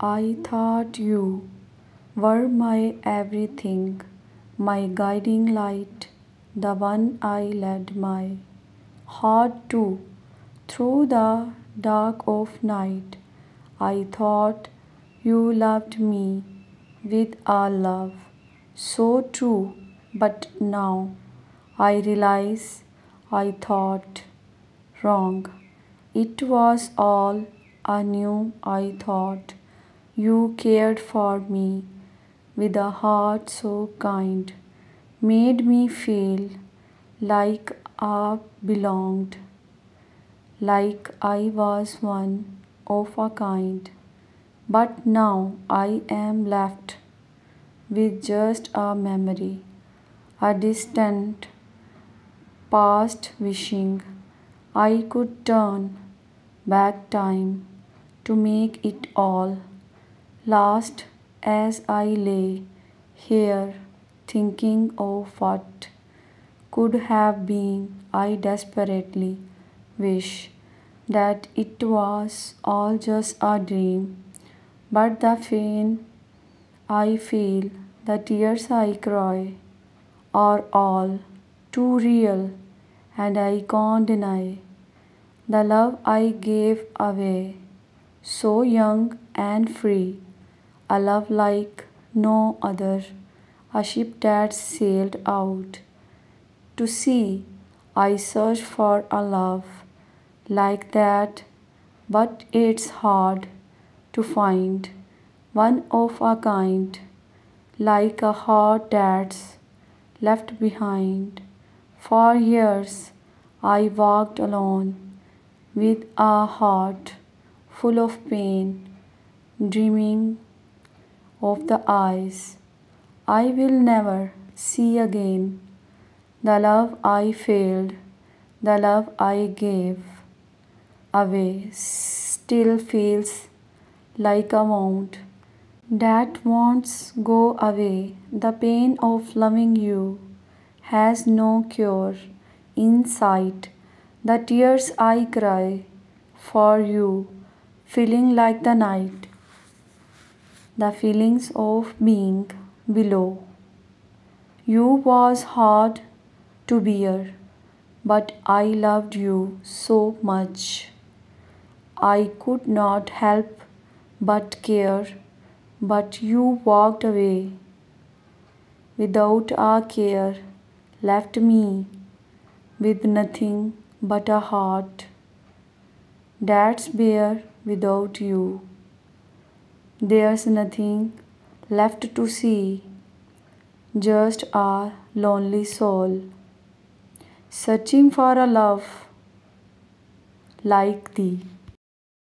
I thought you were my everything, my guiding light, the one I led my heart to through the dark of night. I thought you loved me with a love so true, but now I realize I thought wrong. It was all I knew. I thought you cared for me with a heart so kind, made me feel like I belonged, like I was one of a kind. But now I am left with just a memory, a distant past wishing I could turn back time to make it all last as I lay here thinking of what could have been. I desperately wish that it was all just a dream, but the pain I feel, the tears I cry, are all too real and I can't deny the love I gave away, so young and free, a love like no other, a ship that sailed out to sea. I search for a love like that, but it's hard to find one of a kind, like a heart that's left behind. For years I walked alone with a heart full of pain, dreaming of the eyes I will never see again. The love I failed, the love I gave away, still feels like a wound that won't go away. The pain of loving you has no cure in sight. The tears I cry for you, feeling like the night, the feelings of being below. You was hard to bear, but I loved you so much. I could not help but care, but you walked away without a care, left me with nothing but a heart that's bare without you. There's nothing left to see, just a lonely soul searching for a love like thee.